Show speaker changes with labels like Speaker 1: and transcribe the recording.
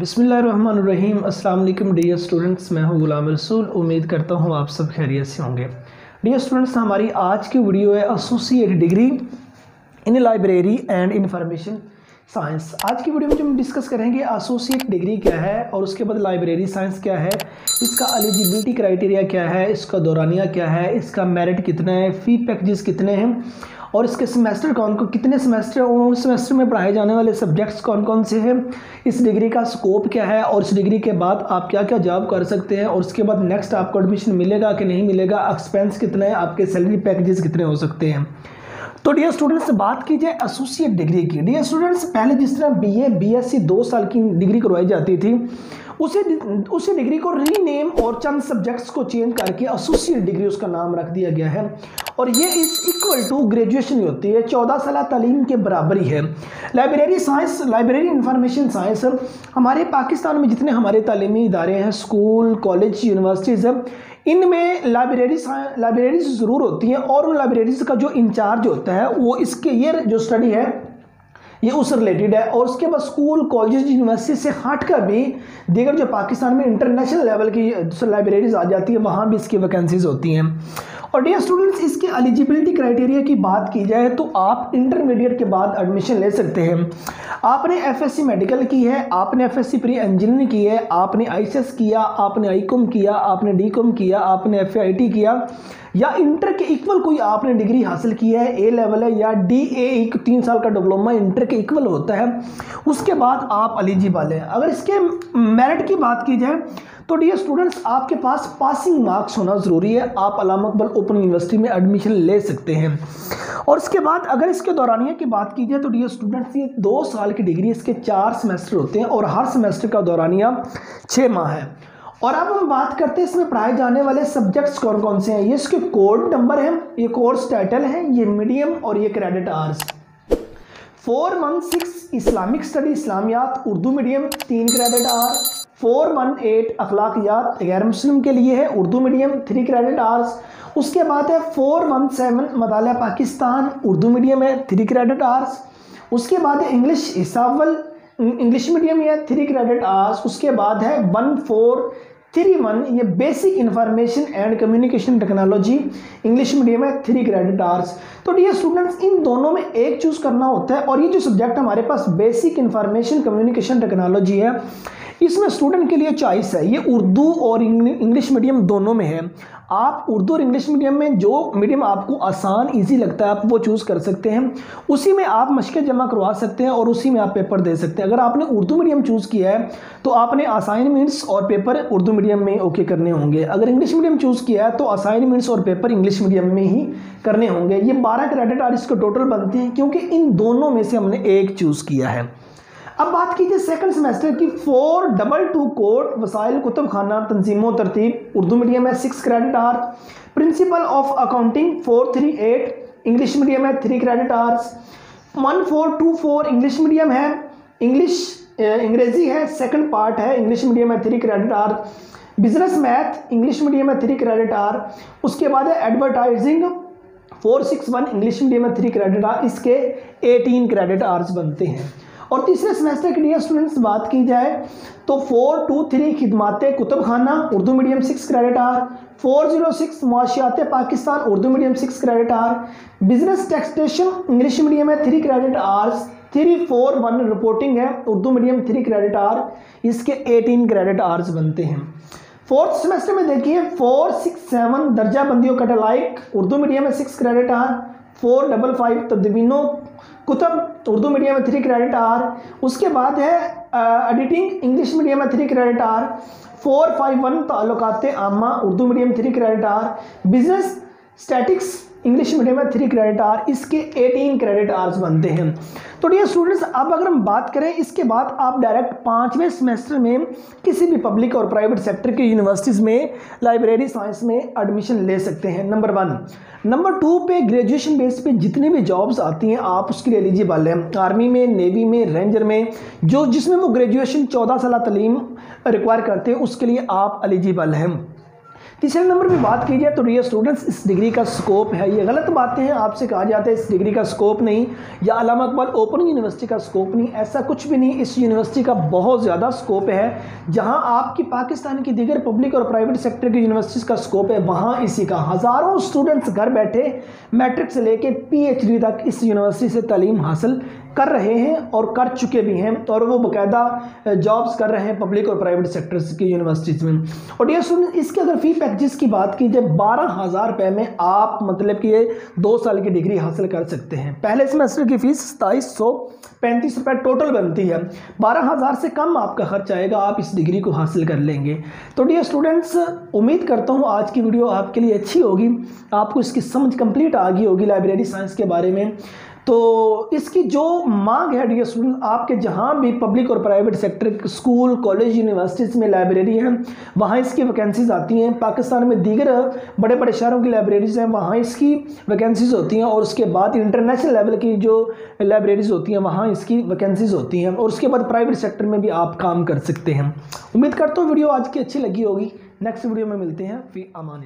Speaker 1: बिसमीम अल्लाम dear students, मैं हूँ गुलाम रसूल। उम्मीद करता हूँ आप सब खैरियत से होंगे। डियर स्टूडेंट्स, हमारी आज की वीडियो है associate degree in library and information science. आज की वीडियो में जो हम डिस्कस करेंगे एसोसिएट डिग्री क्या है और उसके बाद लाइब्रेरी साइंस क्या है, इसका एलिजिबिलिटी क्राइटेरिया क्या है, इसका दौरानिया क्या है, इसका मेरिट कितना है फ़ी पैकेजेस कितने हैं और इसके सेमेस्टर कौन को, कितने सेमेस्टर और सेमेस्टर में पढ़ाए जाने वाले सब्जेक्ट्स कौन कौन से हैं? इस डिग्री का स्कोप क्या है? और इस डिग्री के बाद आप क्या क्या जॉब कर सकते हैं? और उसके बाद नेक्स्ट आपको एडमिशन मिलेगा कि नहीं मिलेगा? एक्सपेंस कितने हैं? आपके सैलरी पैकेजेस कितने हो सकते हैं? तो डियर स्टूडेंट्स से बात की जाए एसोसिएट डिग्री की। डियर स्टूडेंट्स पहले जिस तरह बीए बीएससी दो साल की डिग्री करवाई जाती थी उसे उसी डिग्री को रीनेम और चंद सब्जेक्ट्स को चेंज करके एसोसिएट डिग्री उसका नाम रख दिया गया है। और ये इस इक्वल टू ग्रेजुएशन ही होती है। चौदह साल तालीम के बराबर ही है। Library science library information science हमारे पाकिस्तान में जितने हमारे तालीमी इदारे हैं स्कूल कॉलेज यूनिवर्सिटीज़ हैं इनमें लाइब्रेरी लाइब्रेरीज ज़रूर होती हैं और उन लाइब्रेरीज का जो इंचार्ज होता है, वो इसके ये जो स्टडी है ये उससे रिलेटेड है। और उसके बाद स्कूल कॉलेज यूनिवर्सिटी से हट कर भी दीगर जो पाकिस्तान में इंटरनेशनल लेवल की लाइब्रेरीज आ जाती है, वहाँ भी इसकी वैकेंसीज होती हैं। और डियर स्टूडेंट्स इसके एलिजिबिलिटी क्राइटेरिया की बात की जाए तो आप इंटरमीडिएट के बाद एडमिशन ले सकते हैं। आपने एफएससी मेडिकल की है, आपने एफएससी प्री इंजीनियरिंग की है, आपने आईसीएस किया, आपने आईकॉम किया, आपने डीकॉम किया, आपने एफ़ किया। या इंटर के इक्वल कोई आपने डिग्री हासिल की है ए लेवल है या डी ए एक तीन साल का डिप्लोमा इंटर के इक्वल होता है, उसके बाद आप एलिजिबल हैं। अगर इसके मेरिट की बात की जाए तो डियर स्टूडेंट्स आपके पास पासिंग मार्क्स होना ज़रूरी है। आप अलाम अकबल ओपन यूनिवर्सिटी में एडमिशन ले सकते हैं। और इसके बाद अगर इसके दौरानिया की बात की जाए तो डियर स्टूडेंट्स ये दो साल की डिग्री इसके चार सेमेस्टर होते हैं और हर सेमेस्टर का दौरानिया छः माह है। और अब हम बात करते हैं इसमें पढ़ाए जाने वाले सब्जेक्ट्स कौन कौन से हैं। ये इसके कोड नंबर हैं, ये कोर्स टाइटल हैं, ये मीडियम और ये credit hours four one six Islamic study इस्लामियात Urdu medium तीन credit hour four one eight अखलाकियात गैर मुस्लिम के लिए है, Urdu medium three credit hours उसके बाद है फोर वन सेवन मदाल पाकिस्तान, उर्दू मीडियम है थ्री क्रेडिट आर्स उसके बाद है इंग्लिश इसावल इंग्लिश मीडियम है थ्री क्रेडिट आर्स उसके बाद है वन फोर थ्री वन ये basic information and communication technology English medium है थ्री क्रेडिट आर्स तो डियर स्टूडेंट्स इन दोनों में एक चूज़ करना होता है और ये जो सब्जेक्ट हमारे पास बेसिक इन्फॉर्मेशन कम्युनिकेशन टेक्नोलॉजी है इसमें स्टूडेंट के लिए चॉइस है। ये उर्दू और इंग्लिश मीडियम दोनों में है। आप उर्दू और इंग्लिश मीडियम में जो मीडियम आपको आसान इजी लगता है, आप वो चूज़ कर सकते हैं। उसी में आप मशक़ें जमा करवा सकते हैं और उसी में आप पेपर दे सकते हैं। अगर आपने उर्दू मीडियम चूज़ किया है तो आपने असाइनमेंट्स और पेपर उर्दू मीडियम में ओके करने होंगे। अगर इंग्लिश मीडियम चूज़ किया है तो असाइनमेंट्स और पेपर इंग्लिश मीडियम में ही करने होंगे। ये बारह क्रेडिट आर इसके टोटल बनते हैं, क्योंकि इन दोनों में से हमने एक चूज़ किया है। अब बात कीजिए सेकंड सेमेस्टर की फोर डबल टू कोर्ट वसाइल कुतुब खाना तंजीम तरतीब, उर्दू मीडियम है six credit hour principle of accounting four three eight English medium है three credit hours one four two four English medium है इंग्लिश अंग्रेज़ी है सेकंड पार्ट है इंग्लिश मीडियम है three credit hour business math English medium है three credit are उसके बाद है advertising four six one English medium है थ्री क्रेडिट आर इसके एटीन क्रेडिट आर्स बनते हैं। और तीसरे सेमेस्टर के लिए स्टूडेंट्स बात की जाए तो फोर टू थ्री खिदमात कुतुब खाना Urdu medium six credit hour four zero six मुआशियात, Pakistan, Urdu medium six credit hour business taxation English medium है three credit hours three four one reporting है, Urdu medium three credit hour इसके eighteen credit hours बनते हैं। Fourth semester में देखिए four six seven दर्जा बंदियों catalogue Urdu medium में six credit hour four double five तदवीनों कुतब, उर्दू मीडियम में थ्री क्रेडिट आर उसके बाद है एडिटिंग इंग्लिश मीडियम में three credit hour four five one ताल्लुकात आमा, Urdu medium three credit hour business statics English medium में थ्री क्रेडिट आर इसके एटीन क्रेडिट आर्स बनते हैं। तो डियर स्टूडेंट्स अब अगर हम बात करें, इसके बाद आप डायरेक्ट पाँचवें सेमेस्टर में किसी भी पब्लिक और प्राइवेट सेक्टर की यूनिवर्सिटीज़ में लाइब्रेरी साइंस में एडमिशन ले सकते हैं नंबर वन नंबर टू पे ग्रेजुएशन बेस पे जितनी भी जॉब्स आती हैं, आप उसके लिए एलिजिबल हैं। आर्मी में नेवी में रेंजर में, जो जिसमें वो ग्रेजुएशन चौदह साल तलीम रिक्वायर करते हैं, उसके लिए आप एलिजिबल हैं। तीसरे नंबर पर बात की जाए तो डियर स्टूडेंट्स इस डिग्री का स्कोप है। ये गलत बातें हैं, आपसे कहा जाता है इस डिग्री का स्कोप नहीं, या अलामा अकबाल ओपन यूनिवर्सिटी का स्कोप नहीं, ऐसा कुछ भी नहीं, इस यूनिवर्सिटी का बहुत ज़्यादा स्कोप है, जहाँ आपकी पाकिस्तान की दीगर पब्लिक और प्राइवेट सेक्टर की यूनिवर्सिटीज़ का स्कोप है, वहाँ इसी का। हज़ारों स्टूडेंट्स घर बैठे मैट्रिक से लेके पीएचडी तक इस यूनिवर्सिटी से तालीम हासिल कर रहे हैं और कर चुके भी हैं और वो बाकायदा जॉब्स कर रहे हैं पब्लिक और प्राइवेट सेक्टर्स की यूनिवर्सिटीज़ में। और डियर स्टूडेंट इसके अगर फ़ी पैकेजेस की बात की जाए, बारह हज़ार रुपये में आप मतलब कि ये दो साल की डिग्री हासिल कर सकते हैं। पहले सेमेस्टर की फ़ीस सताईस सौ पैंतीस रुपये टोटल बनती है। बारह हज़ार से कम आपका खर्च आएगा, आप इस डिग्री को हासिल कर लेंगे। तो डियर स्टूडेंट्स उम्मीद करता हूँ आज की वीडियो आपके लिए अच्छी होगी। आपको इसकी समझ कंप्लीट आ गई होगी लाइब्रेरी साइंस के बारे में। तो इसकी जो मांग है डियर स्टूडेंट आपके जहाँ भी पब्लिक और private sector school college universities में लाइब्रेरी हैं, वहाँ इसकी वैकेंसीज आती हैं। पाकिस्तान में दीगर बड़े बड़े शहरों की लाइब्रेरीज हैं, वहाँ इसकी वैकेंसीज होती हैं और उसके बाद इंटरनेशनल लेवल की जो लाइब्रेरीज होती हैं, वहाँ इसकी वैकेंसीज होती हैं और उसके बाद प्राइवेट सेक्टर में भी आप काम कर सकते हैं। उम्मीद करता हूँ वीडियो आज की अच्छी लगी होगी। नेक्स्ट वीडियो में मिलते हैं। फ़ी अमान